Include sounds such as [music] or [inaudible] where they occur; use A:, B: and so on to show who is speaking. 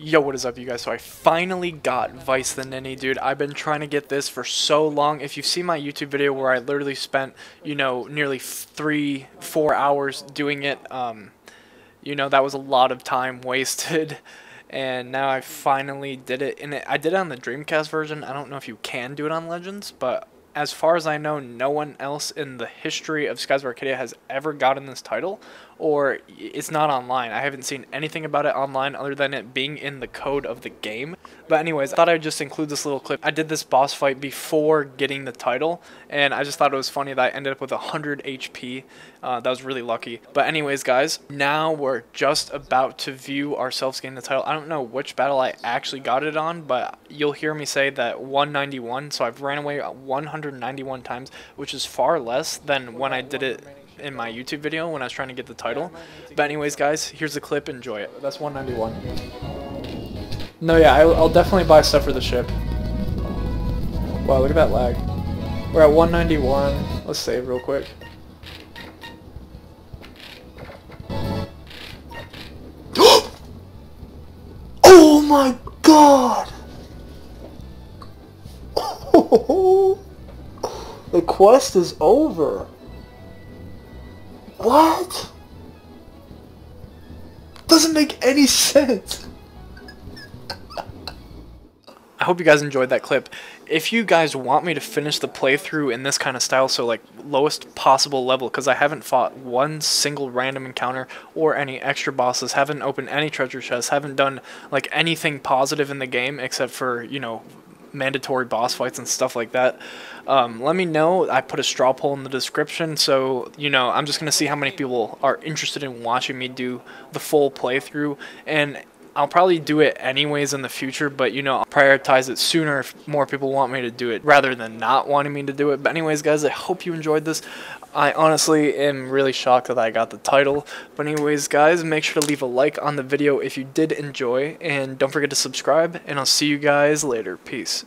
A: Yo, what is up, you guys? So I finally got Vyse the Ninny, dude. I've been trying to get this for so long. If you see my YouTube video where I literally spent, you know, nearly three, four hours doing it, um, you know, that was a lot of time [laughs] wasted. And now I finally did it. And I did it on the Dreamcast version. I don't know if you can do it on Legends, but as far as I know, no one else in the history of Skies of Arcadia has ever gotten this title, or it's not online. I haven't seen anything about it online other than it being in the code of the game. But anyways, I thought I'd just include this little clip. I did this boss fight before getting the title, and I just thought it was funny that I ended up with 100 HP. Uh, that was really lucky. But anyways, guys, now we're just about to view ourselves getting the title. I don't know which battle I actually got it on, but you'll hear me say that 191, so I've ran away 191 times, which is far less than when I did it in my YouTube video when I was trying to get the title. But anyways, guys, here's the clip. Enjoy it. That's 191. No, yeah, I, will definitely buy stuff for the ship. Wow, look at that lag. We're at 191. Let's save real quick. [gasps] oh my god! [laughs] the quest is over. What? Doesn't make any sense. I hope you guys enjoyed that clip. If you guys want me to finish the playthrough in this kind of style, so like lowest possible level, because I haven't fought one single random encounter or any extra bosses, haven't opened any treasure chests, haven't done like anything positive in the game except for, you know, mandatory boss fights and stuff like that. Um, let me know. I put a straw poll in the description, so you know I'm just gonna see how many people are interested in watching me do the full playthrough, and I'll probably do it anyways in the future, but you know, I'll prioritize it sooner if more people want me to do it rather than not wanting me to do it. But anyways, guys, I hope you enjoyed this. I honestly am really shocked that I got the title. But anyways, guys, make sure to leave a like on the video if you did enjoy, and don't forget to subscribe, and I'll see you guys later. Peace.